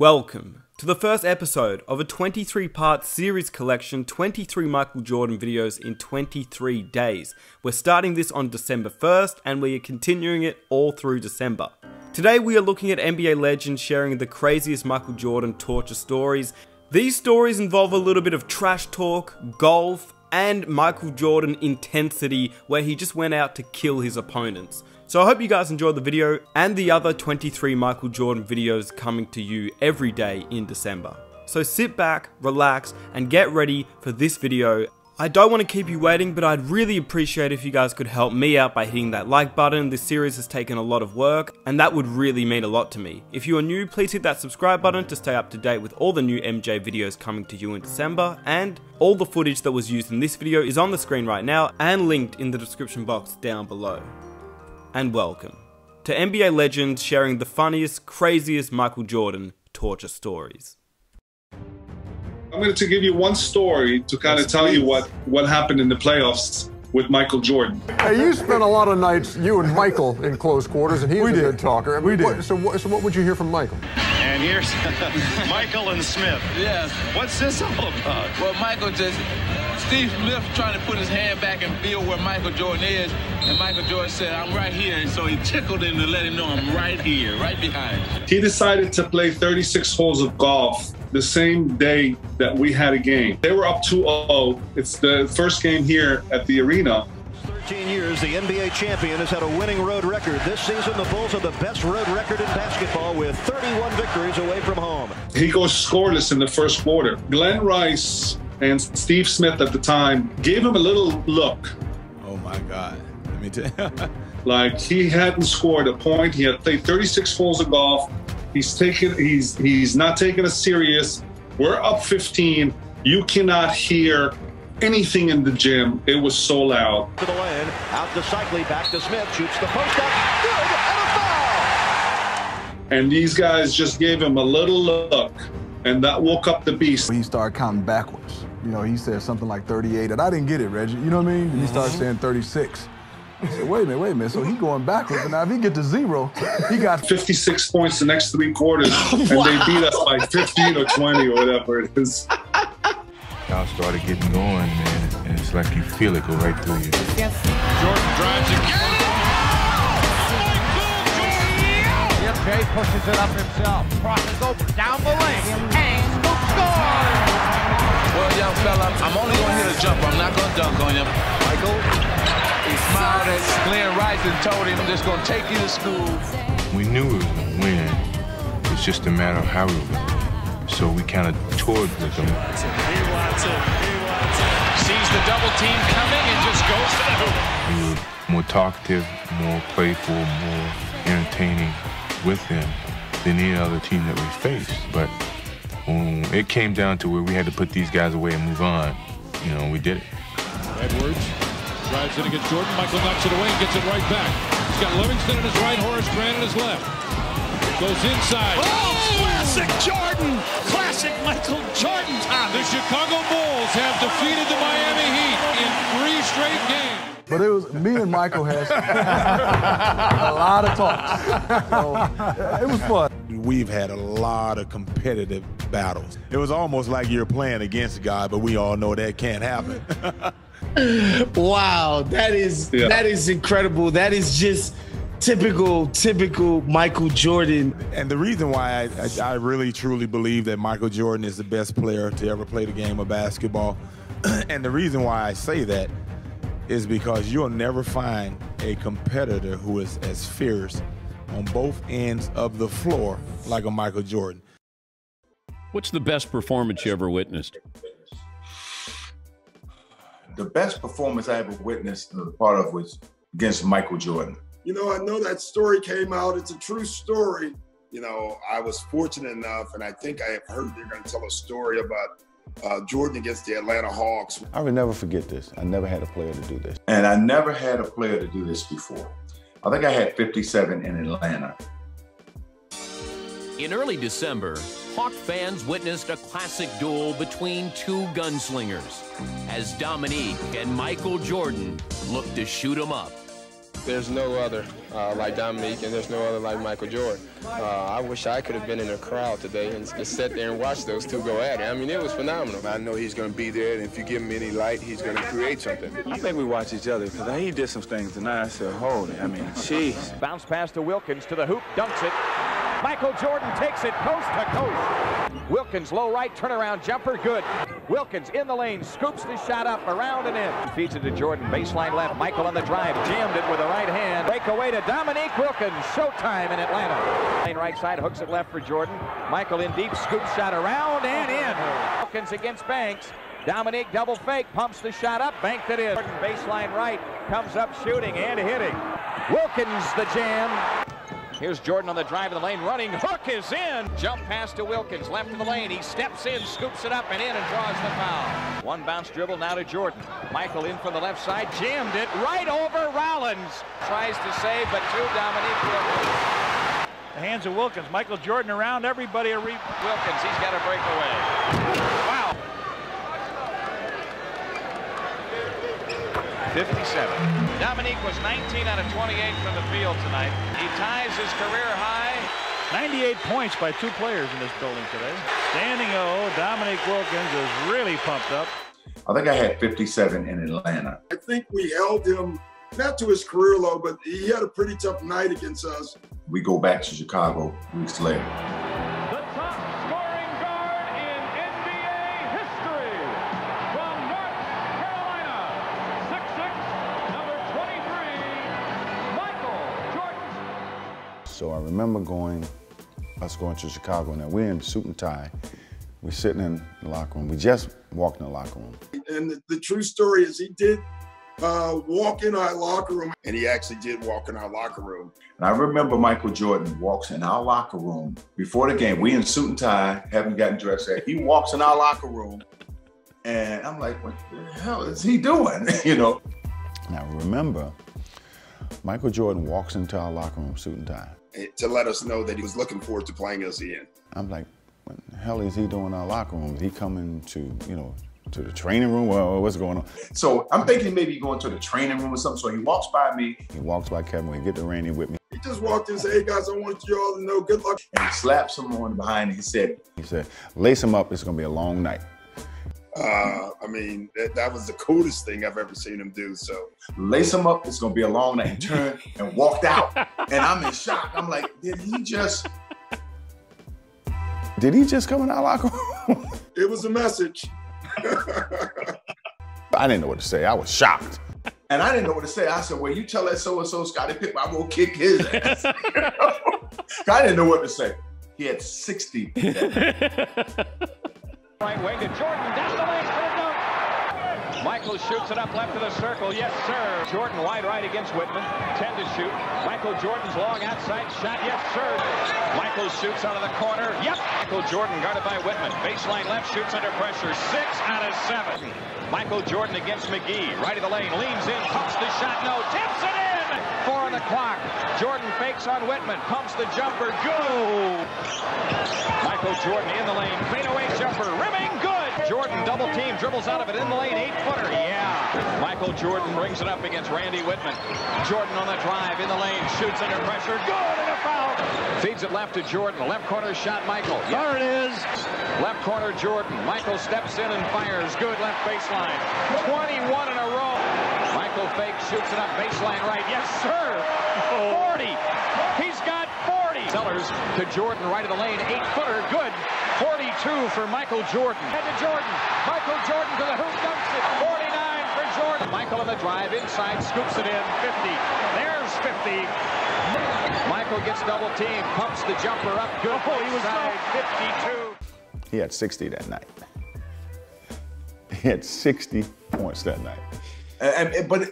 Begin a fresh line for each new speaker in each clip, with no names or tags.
Welcome to the first episode of a 23 part series collection 23 Michael Jordan videos in 23 days. We're starting this on December 1st and we are continuing it all through December. Today we are looking at NBA legends sharing the craziest Michael Jordan torture stories. These stories involve a little bit of trash talk, golf, and Michael Jordan intensity where he just went out to kill his opponents. So I hope you guys enjoyed the video and the other 23 Michael Jordan videos coming to you every day in December. So sit back, relax, and get ready for this video. I don't want to keep you waiting, but I'd really appreciate if you guys could help me out by hitting that like button. This series has taken a lot of work, and that would really mean a lot to me. If you are new, please hit that subscribe button to stay up to date with all the new MJ videos coming to you in December, and all the footage that was used in this video is on the screen right now and linked in the description box down below and welcome to NBA legends sharing the funniest, craziest Michael Jordan torture stories.
I'm going to give you one story to kind of tell you what, what happened in the playoffs with Michael Jordan.
Hey, you spent a lot of nights, you and Michael, in close quarters, and he was
We
a
did.
good talker. I mean,
We did.
what- so, what, so what would you hear from Michael?
And here's Michael and Smith.
Yes.
What's this all about?
Well, Michael just, Steve Smith trying to put his hand back and feel where Michael Jordan is. And Michael Jordan said, I'm right here. And so he tickled him to let him know I'm right here, right behind.
He decided to play 36 holes of golf the same day that we had a game. They were up 2-0. It's the first game here at the arena.
13 years, the NBA champion has had a winning road record. This season, the Bulls have the best road record in basketball with 31 victories away from home.
He goes scoreless in the first quarter. Glen Rice and Steve Smith at the time gave him a little look
Oh my God. Let me tell you.
like he hadn't scored a point. He had played 36 holes of golf. He's taking he's he's not taking us serious. We're up 15. You cannot hear anything in the gym. It was so loud.
To the lane, out to Seikaly, back to Smith, shoots the post up, good, and a foul!
And these guys just gave him a little look, and that woke up the beast.
he started counting backwards. You know, he said something like 38, and I didn't get it, Reggie. You know what I mean? And he started mm-hmm. saying 36. I said, wait a minute, wait a minute. So he going backwards, and now if he get to zero, he got
56 points the next three quarters, and they beat us by 15 or 20 or whatever it is.
y'all started getting going, man, and it's like you feel it go right through you. Yes.
Jordan drives again.
Yep, Jay pushes it up himself. Crosses over, down the lane.
Fella, I'm only going to hit a jumper. I'm not going to dunk on you. Michael, he smiled at Glen Rice and told him, I'm just going to take you to school.
We knew we were gonna win. It's just a matter of how we were gonna win. So we kind of toured with them. He wants it.
Sees the double team coming and just goes to the hoop.
We were more talkative, more playful, more entertaining with them than any other team that we faced. But when it came down to where we had to put these guys away and move on, you know, we did it.
Edwards drives it against Jordan. Michael knocks it away and gets it right back. He's got Livingston in his right, Horace Grant in his left. Goes inside. Oh, classic Jordan! Classic Michael Jordan time. The Chicago Bulls have defeated the Miami Heat in three straight games.
But it was me and Michael had a lot of talks. So, it was fun.
We've had a lot of competitive battles. It was almost like you're playing against a God, but we all know that can't happen.
Wow, that is
Yeah.
that is incredible. That is just typical, typical Michael Jordan.
and the reason why I, I, I really truly believe that Michael Jordan is the best player to ever play the game of basketball, and the reason why I say that is because you'll never find a competitor who is as fierce on both ends of the floor like a Michael Jordan.
What's the best performance you ever witnessed?
the best performance I ever witnessed and was a part of was against Michael Jordan.
You know, I know that story came out. It's a true story. You know, I was fortunate enough, and I think I have heard you're going to tell a story about uh, Jordan against the Atlanta Hawks.
I will never forget this. I never had a player to do this.
And I never had a player to do this before. I think I had 57 in Atlanta.
In early December, Hawk fans witnessed a classic duel between two gunslingers as Dominique and Michael Jordan looked to shoot 'em up.
There's no other uh, like Dominique, and there's no other like Michael Jordan. Uh, I wish I could have been in the crowd today and just sat there and watched those two go at it. I mean, it was phenomenal.
I know he's going to be there, and if you give him any light, he's going to create something.
I think we watch each other because he did some things tonight. I said, holy, I mean, jeez.
Bounce pass to Wilkins to the hoop, dunks it. Michael Jordan takes it coast to coast. Wilkins, low right, turnaround jumper, good. Wilkins in the lane, scoops the shot up, around and in. Feeds it to Jordan, baseline left. Michael on the drive, jammed it with the right hand. Breakaway to Dominique Wilkins. Showtime in Atlanta. Lane right side, hooks it left for Jordan. Michael in deep, scoop shot around and in. Wilkins against Banks. Dominique double fake, pumps the shot up, banked it in. Jordan baseline right, comes up shooting and hitting. Wilkins the jam. Here's Jordan on the drive of the lane, running. Hook is in. Jump pass to Wilkins, left of the lane. He steps in, scoops it up and in and draws the foul. One bounce dribble now to Jordan. Michael in from the left side, jammed it right over Rollins. Tries to save, but to Dominique Wilkins.
The hands of Wilkins. Michael Jordan around everybody.
Wilkins, he's got a breakaway. Wow. 57. Dominique was 19 out of 28 from the field tonight. He ties his career high.
98 points by two players in this building today. Standing O, Dominique Wilkins is really pumped up.
I think I had 57 in Atlanta.
I think we held him not to his career low, but he had a pretty tough night against us.
We go back to Chicago weeks later.
So I remember going, us going to Chicago. Now we're in suit and tie. We're sitting in the locker room. We just walked in the locker room.
And the, the true story is he did uh, walk in our locker room, and he actually did walk in our locker room.
And I remember Michael Jordan walks in our locker room before the game. We in suit and tie, haven't gotten dressed yet. He walks in our locker room, and I'm like, what the hell is he doing? you know.
Now remember, Michael Jordan walks into our locker room suit and tie.
To let us know that he was looking forward to playing us again.
I'm like, what the hell is he doing in our locker room? Is he coming to, you know, to the training room? Well, what's going on?
So I'm thinking maybe going to the training room or something. So he walks by me.
He walks by Kevin. We get to Randy Wittman.
He just walked in and said, hey guys, I want you all to know good luck.
And he slapped someone behind and he said,
He said, lace him up. It's going to be a long night.
Uh, I mean, that, that was the coolest thing I've ever seen him do. So
lace him up. It's going to be a long night. And turned and walked out. And I'm in shock. I'm like, did he just.
Did he just come in our locker room?
it was a message.
I didn't know what to say. I was shocked.
And I didn't know what to say. I said, well, you tell that so-and-so Scottie Pippen, I'm going to kick his ass. I didn't know what to say. He had 60.
Right wing to Jordan, down the lane for the dunk. Michael shoots it up left of the circle. Yes, sir. Jordan wide right against Wittman. 10 to shoot. Michael Jordan's long outside shot. Yes, sir. Michael shoots out of the corner. Yep. Michael Jordan guarded by Wittman. Baseline left, shoots under pressure. Six out of seven. Michael Jordan against McGee. Right of the lane, leans in, pumps the shot. No, tips it in. Four on the clock. Jordan fakes on Wittman. Pumps the jumper. Go. Michael Jordan in the lane. Fadeaway jumper. Rimming good. Jordan double team. Dribbles out of it in the lane. Eight footer. Yeah. Michael Jordan brings it up against Randy Wittman. Jordan on the drive in the lane. Shoots under pressure. Good and a foul. Feeds it left to Jordan. Left corner shot Michael. There it is. Left corner Jordan. Michael steps in and fires. Good left baseline. 21 in a row. Michael shoots it up baseline right. Yes, sir. 40. He's got 40. Sellers to Jordan right of the lane. Eight footer. Good. 42 for Michael Jordan. Head to Jordan. Michael Jordan to the hoop. Dunks it. 49 for Jordan. Michael on the drive. Inside. Scoops it in. 50. There's 50. Michael gets double team. Pumps the jumper up. Good. Oh, he was side. 52.
He had 60 that night. He had 60 points that night.
And, and, but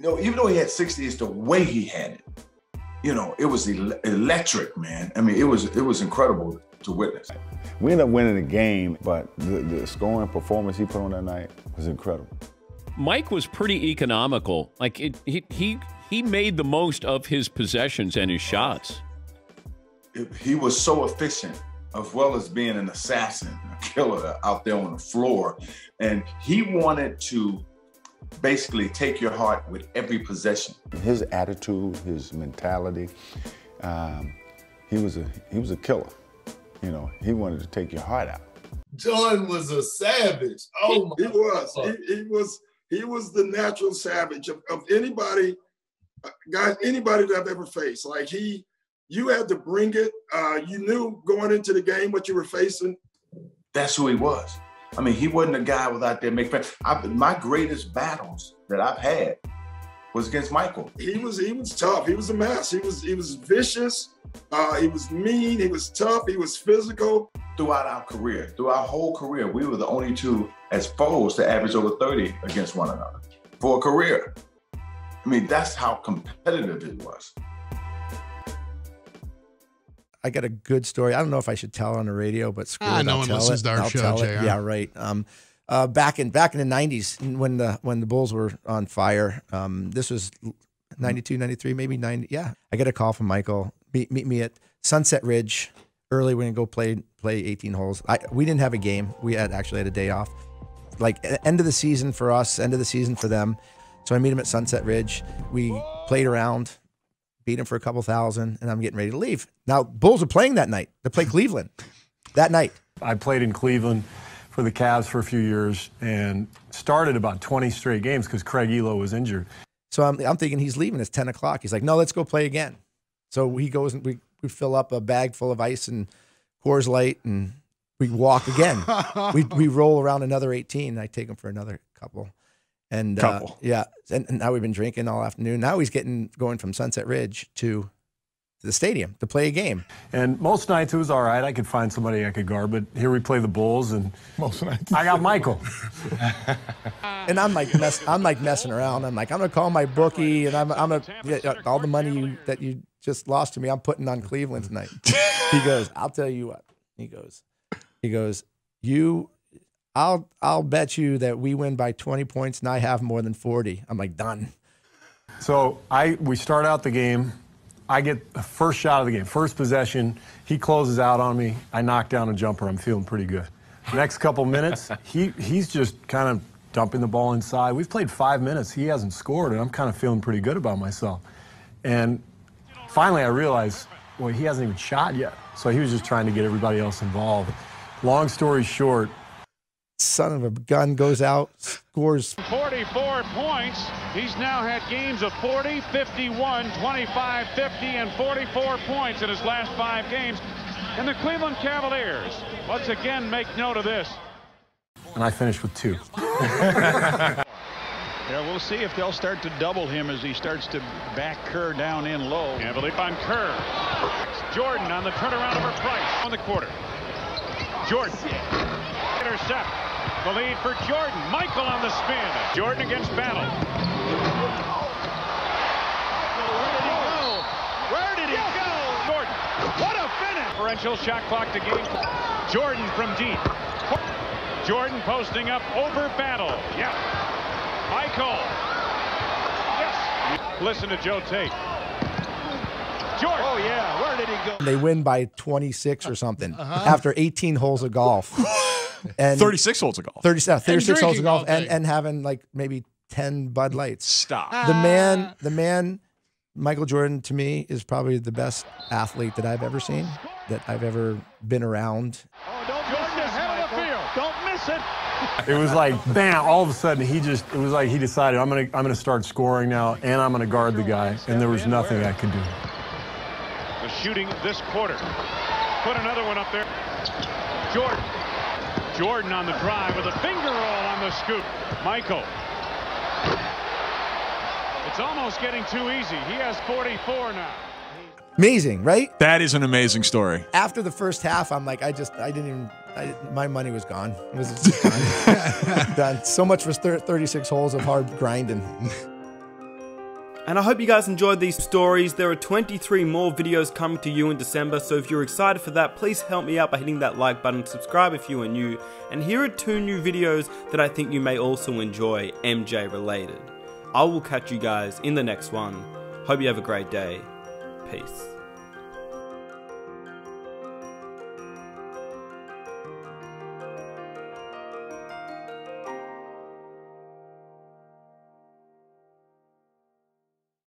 you know, even though he had 60, it's the way he had it. You know, it was el- electric, man. I mean, it was it was incredible to witness.
We ended up winning the game, but the, the scoring performance he put on that night was incredible.
Mike was pretty economical. Like it, he he he made the most of his possessions and his shots.
He was so efficient, as well as being an assassin, a killer out there on the floor, and he wanted to basically take your heart with every possession.
His attitude, his mentality, um, he was a he was a killer. You know, he wanted to take your heart out.
John was a savage. Oh my! He was. He, he was. He was the natural savage of, of anybody, uh, guys. Anybody that I've ever faced. Like he, you had to bring it. Uh, you knew going into the game what you were facing.
That's who he was. I mean, he wasn't a guy without there making friends. I, my greatest battles that I've had was against Michael.
He was he was tough. He was a mess. He was he was vicious. Uh, he was mean. He was tough. He was physical.
Throughout our career, through our whole career, we were the only two as foes to average over 30 against one another for a career. I mean, that's how competitive it was.
I got a good story. I don't know if I should tell on the radio, but screw
Ah,
it,
no
I'll
one
tell
listens
it.
to our
I'll
show,
it.
JR.
Yeah, right. Um, uh, back in back in the '90s when the when the Bulls were on fire. Um, this was 92, 93, maybe 90. Yeah, I get a call from Michael. Meet meet me at Sunset Ridge early. We're gonna go play play 18 holes. I, we didn't have a game. We had actually had a day off. Like end of the season for us, end of the season for them. So I meet him at Sunset Ridge. We played around, beat him for a couple thousand, and I'm getting ready to leave. Now Bulls are playing that night. They play Cleveland that night.
I played in Cleveland for the Cavs for a few years and started about 20 straight games because Craig Ehlo was injured.
So I'm, I'm thinking he's leaving. It's 10 o'clock. He's like, no, let's go play again. So he goes and we, we fill up a bag full of ice and Coors Light and we walk again. we, we roll around another 18. And I take him for another couple. And uh, yeah, and, and now we've been drinking all afternoon. Now he's getting going from Sunset Ridge to, to the stadium to play a game.
And most nights it was all right. I could find somebody I could guard, but here we play the Bulls, and
most nights
I got Michael.
And I'm like, mess, I'm like messing around. I'm like, I'm gonna call my bookie, and I'm, I'm a yeah, all the money you, that you just lost to me, I'm putting on Cleveland tonight. he goes, I'll tell you what. He goes, he goes, you, I'll, I'll bet you that we win by 20 points, and I have more than 40. I'm like, done.
So I we start out the game. I get the first shot of the game, first possession. He closes out on me. I knock down a jumper. I'm feeling pretty good. Next couple minutes, he he's just kind of dumping the ball inside. We've played five minutes. He hasn't scored, and I'm kind of feeling pretty good about myself. And finally, I realize, well, he hasn't even shot yet. So he was just trying to get everybody else involved. Long story short,
Son of a gun goes out, scores
44 points. He's now had games of 40, 51, 25, 50, and 44 points in his last five games. And the Cleveland Cavaliers, once again, make note of this.
and I finished with two.
Yeah, we'll see if they'll start to double him as he starts to back Kerr down in low. Cavalier on Kerr. Jordan on the turnaround over Price on the quarter. Jordan. Intercept. The lead for Jordan. Michael on the spin. Jordan against Battle. Where did he go? Where did he go? Jordan. What a finish. Differential shot clock to game. Jordan from deep. Jordan posting up over Battle. Yeah. Michael. Yes. Listen to Joe Tait. Jordan. Oh, yeah. Where did he go?
They win by 26 or something
Uh-huh.
after 18 holes of golf. and
36 holes of golf.
30, uh, 36 holes of golf and, and having like maybe 10 Bud Lights.
Stop.
The man, the man, Michael Jordan to me is probably the best athlete that I've ever seen, that I've ever been around.
oh don't jordan ahead of the field. Don't miss it.
It was like bam! All of a sudden, he just it was like he decided I'm gonna I'm gonna start scoring now, and I'm gonna guard the guy, and there was nothing I could do.
The shooting this quarter. Put another one up there. Jordan. Jordan on the drive with a finger roll on the scoop. Michael. It's almost getting too easy. He has 44 now.
Amazing, right?
That is an amazing story.
After the first half, I'm like, I just, I didn't even, I, my money was gone. It was just done. done. So much for 36 holes of hard grinding.
And I hope you guys enjoyed these stories. There are 23 more videos coming to you in December, so if you're excited for that, please help me out by hitting that like button, subscribe if you are new, and here are two new videos that I think you may also enjoy, MJ related. I will catch you guys in the next one. Hope you have a great day. Peace.